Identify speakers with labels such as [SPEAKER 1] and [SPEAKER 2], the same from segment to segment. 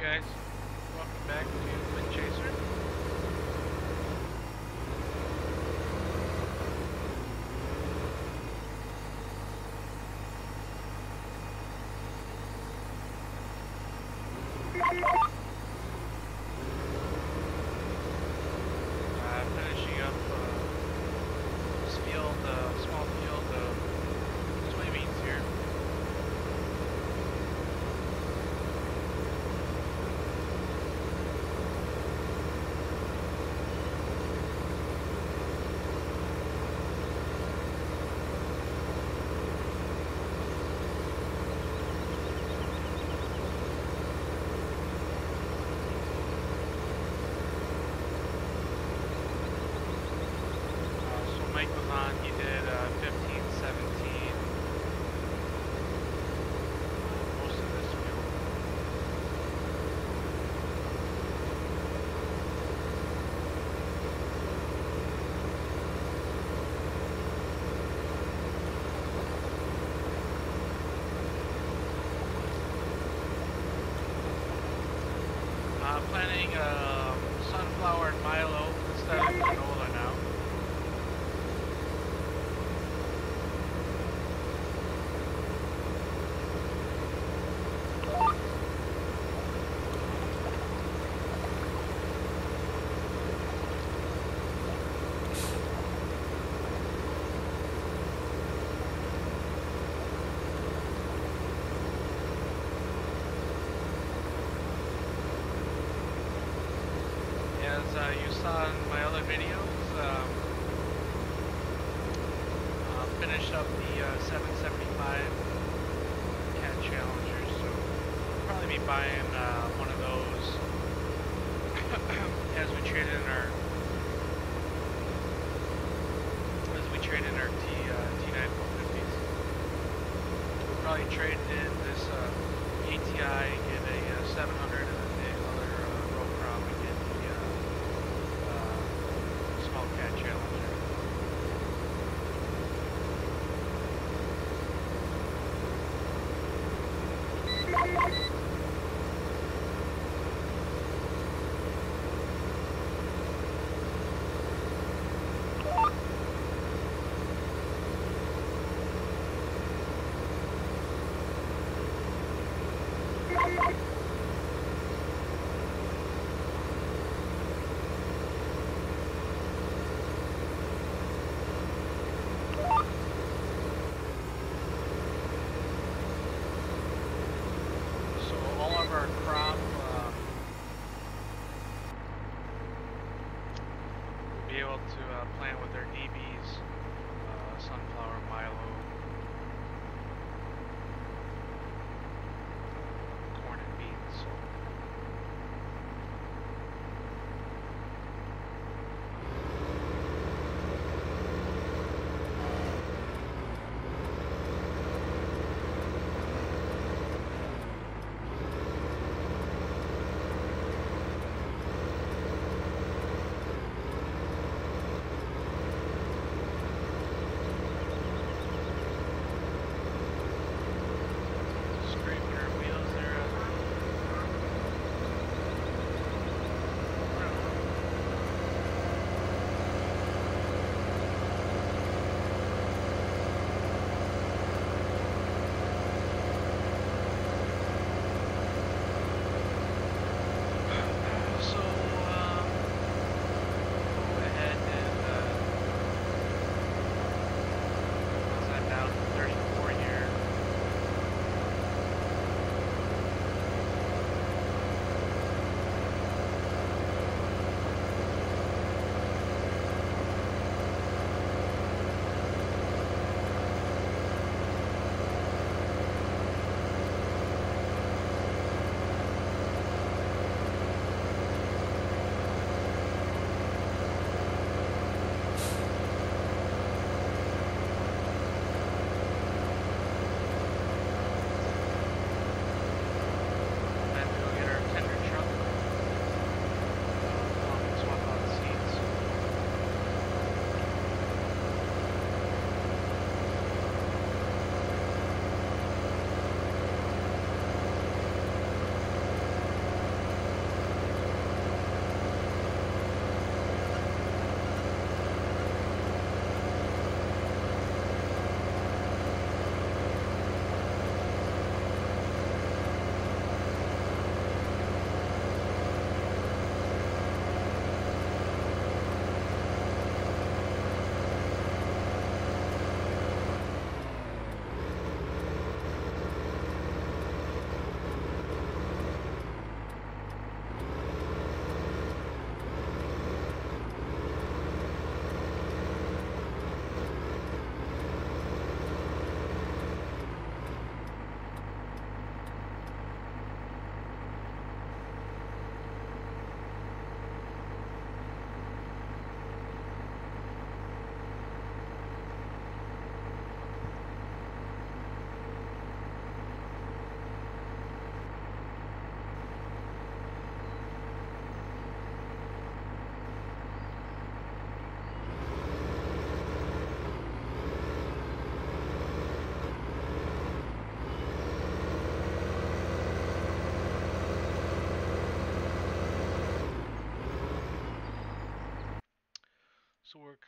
[SPEAKER 1] guys, welcome back to planting um, sunflower and milo instead of canola.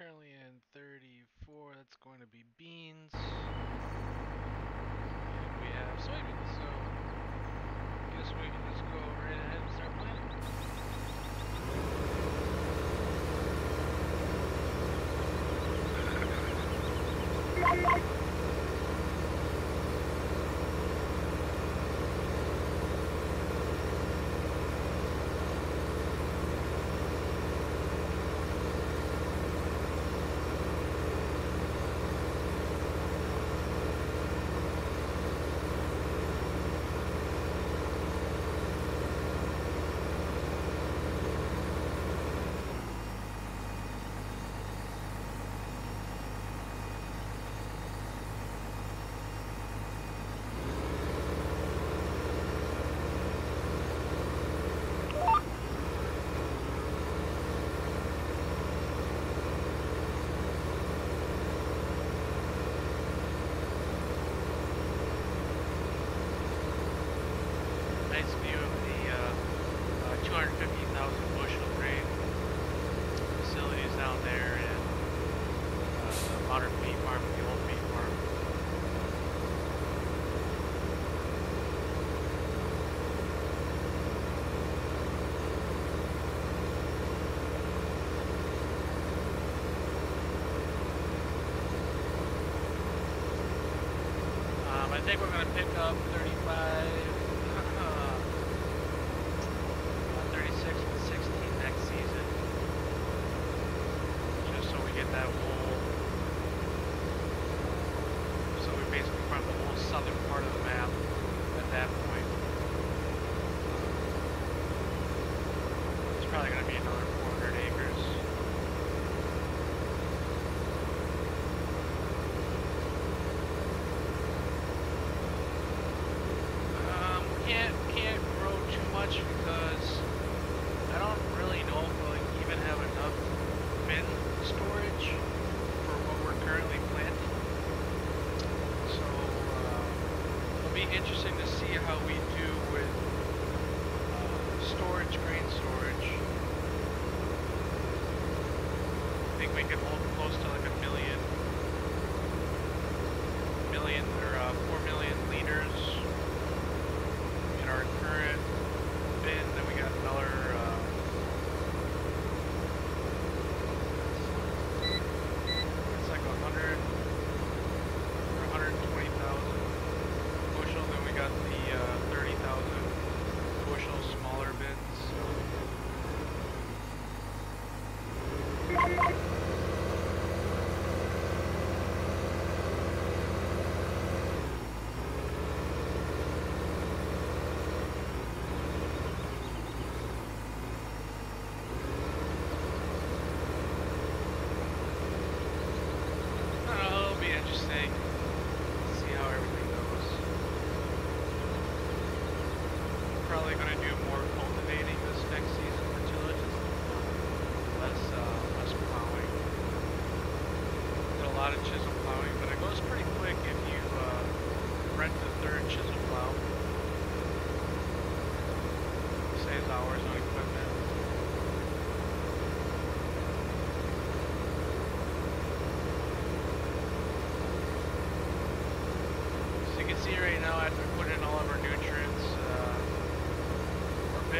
[SPEAKER 1] currently in 34. That's going to be beans. And we have soybeans, so I guess we can just go right ahead and start planting. farm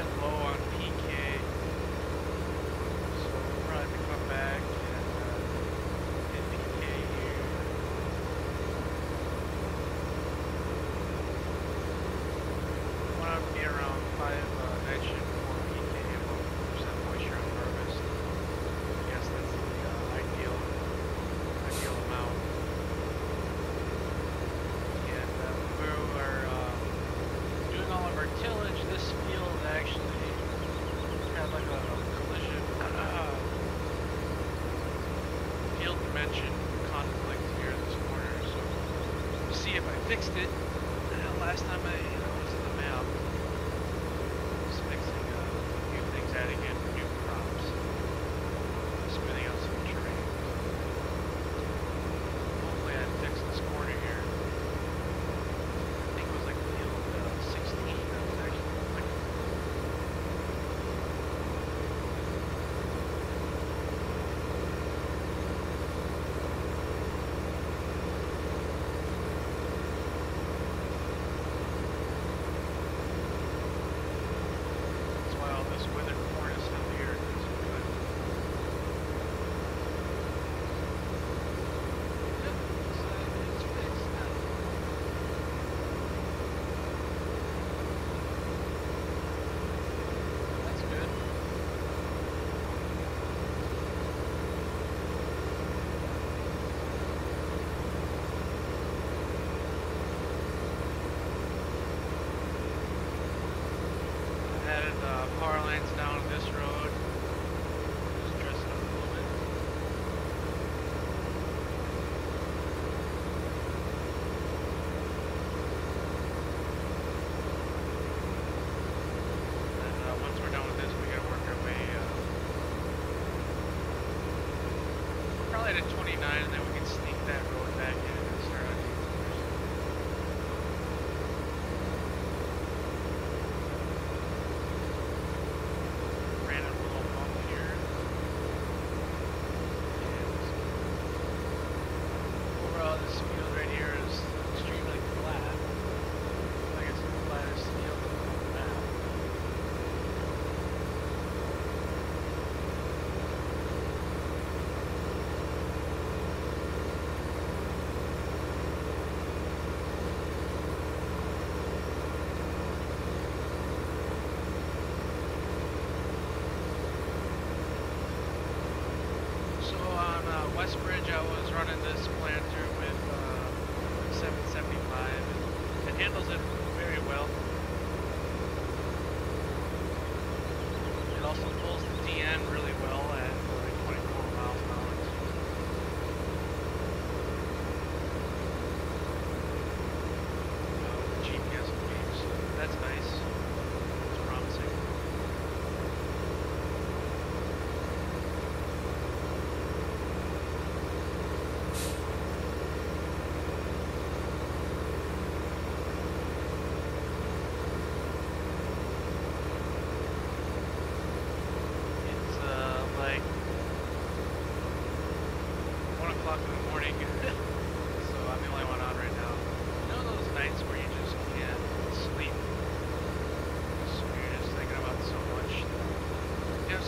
[SPEAKER 1] bit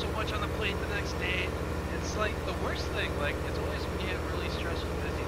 [SPEAKER 1] so much on the plate the next day. It's like the worst thing. Like it's always when you get really stressful, busy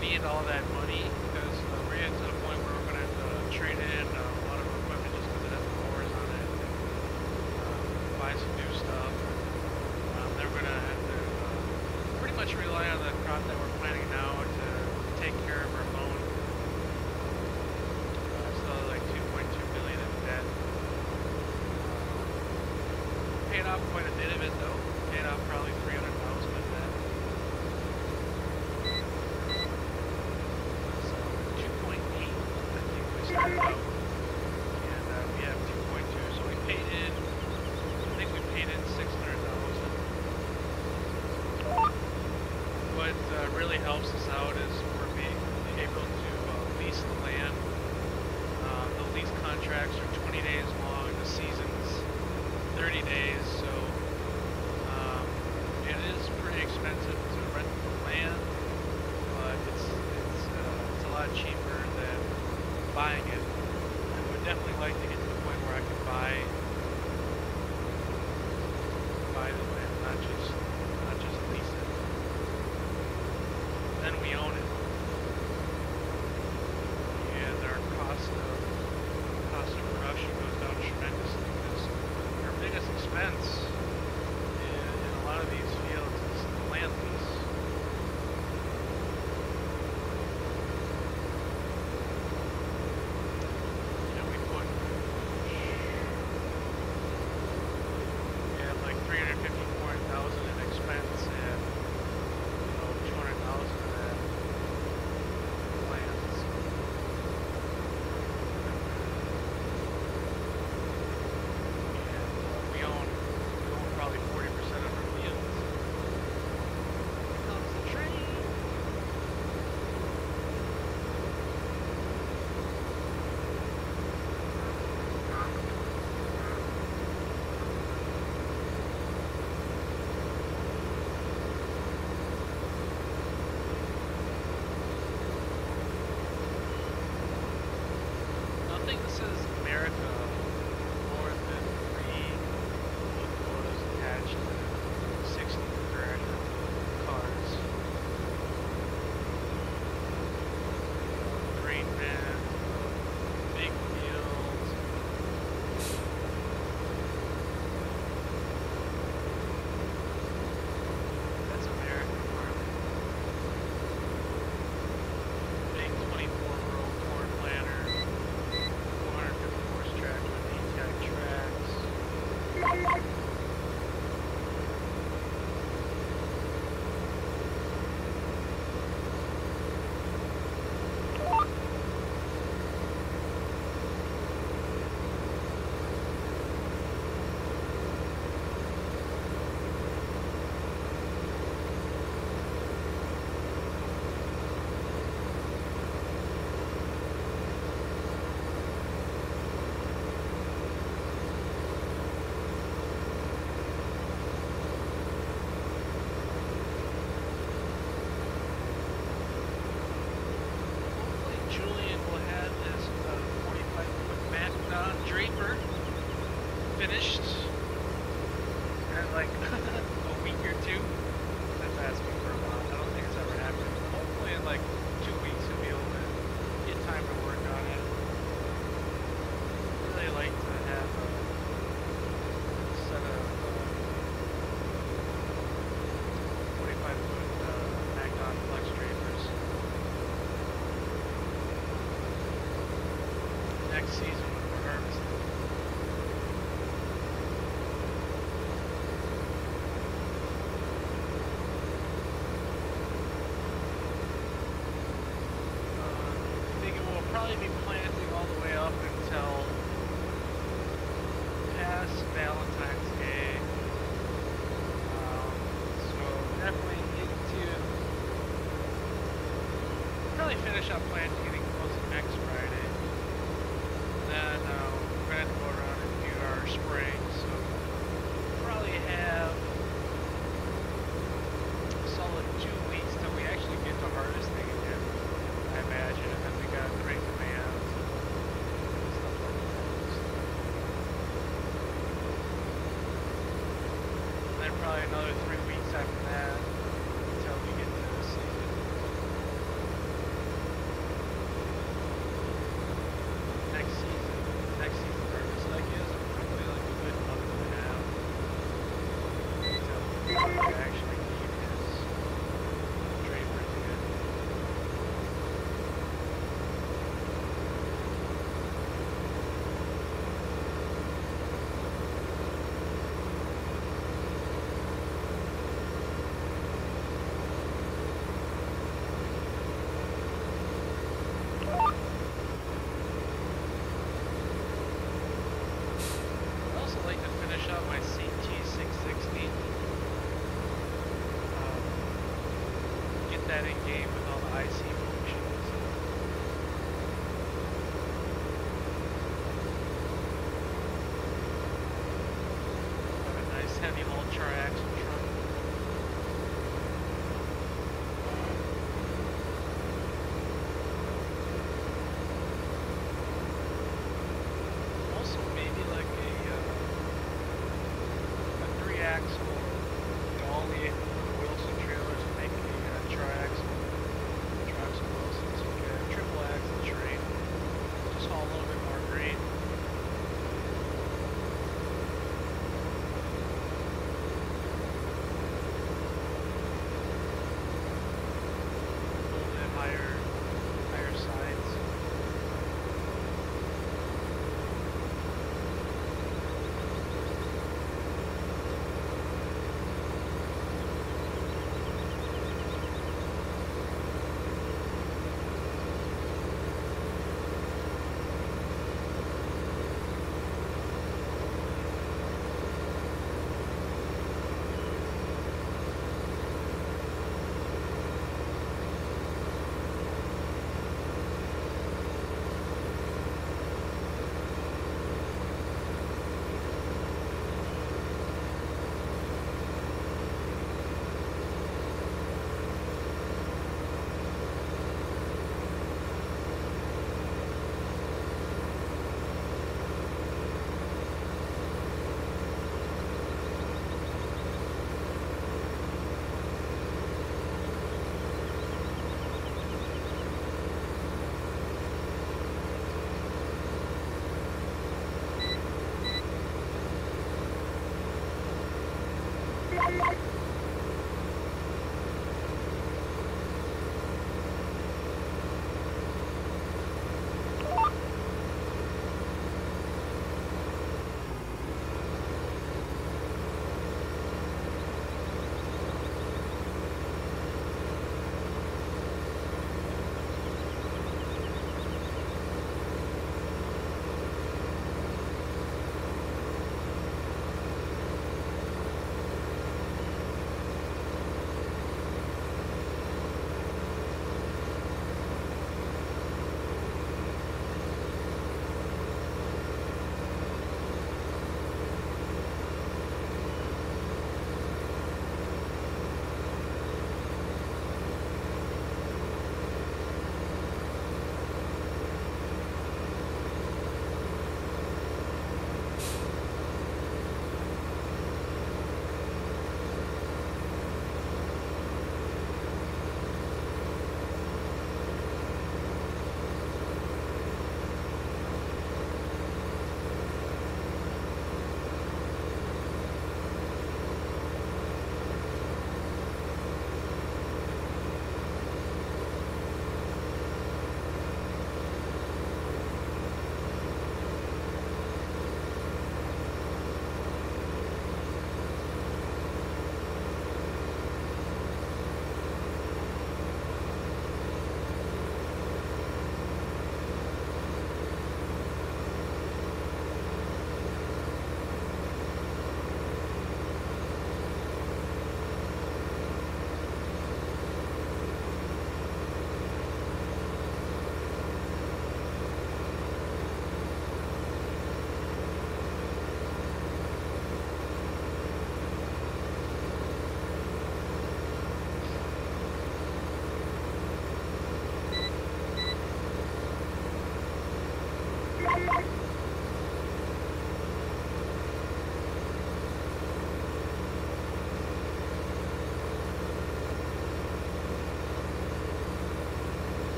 [SPEAKER 1] need all that money because uh, we're